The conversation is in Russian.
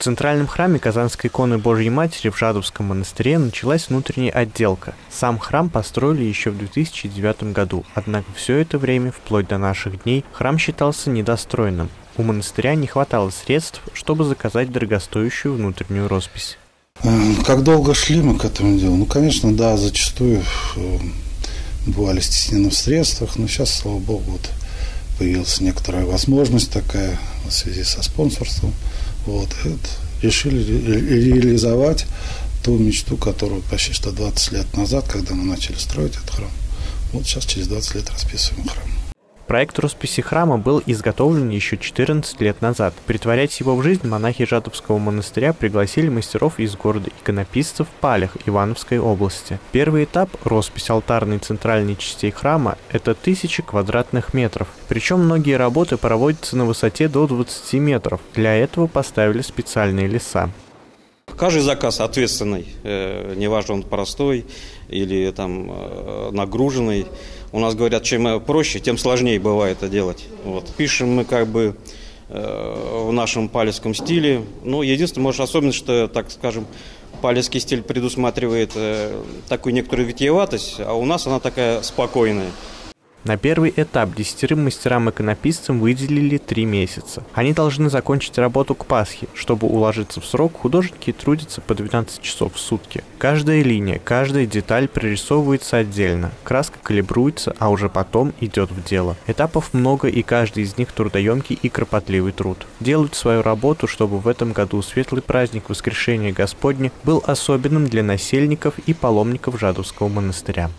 В центральном храме Казанской иконы Божьей Матери в Жадовском монастыре началась внутренняя отделка. Сам храм построили еще в 2009 году, однако все это время, вплоть до наших дней, храм считался недостроенным. У монастыря не хватало средств, чтобы заказать дорогостоящую внутреннюю роспись. Как долго шли мы к этому делу? Ну, конечно, да, зачастую э, бывали стеснены в средствах, но сейчас, слава богу, вот появилась некоторая возможность такая в связи со спонсорством. Вот, это решили реализовать ту мечту, которую почти что 20 лет назад, когда мы начали строить этот храм. Вот сейчас через 20 лет расписываем храм. Проект росписи храма был изготовлен еще 14 лет назад. Притворять его в жизнь монахи Жадовского монастыря пригласили мастеров из города иконописцев Палях Ивановской области. Первый этап – роспись алтарной центральной частей храма – это тысячи квадратных метров. Причем многие работы проводятся на высоте до 20 метров. Для этого поставили специальные леса. Каждый заказ ответственный, э, неважно он простой или там э, нагруженный. У нас говорят, чем проще, тем сложнее бывает это делать. Вот. Пишем мы как бы э, в нашем палецком стиле. Ну, единственное, может, особенность, что, так скажем, палецкий стиль предусматривает э, такую некоторую витиеватость, а у нас она такая спокойная. На первый этап десятерым мастерам-иконописцам выделили три месяца. Они должны закончить работу к Пасхе. Чтобы уложиться в срок, художники трудятся по 12 часов в сутки. Каждая линия, каждая деталь прорисовывается отдельно. Краска калибруется, а уже потом идет в дело. Этапов много, и каждый из них трудоемкий и кропотливый труд. Делают свою работу, чтобы в этом году светлый праздник Воскрешения Господня был особенным для насельников и паломников Жадовского монастыря.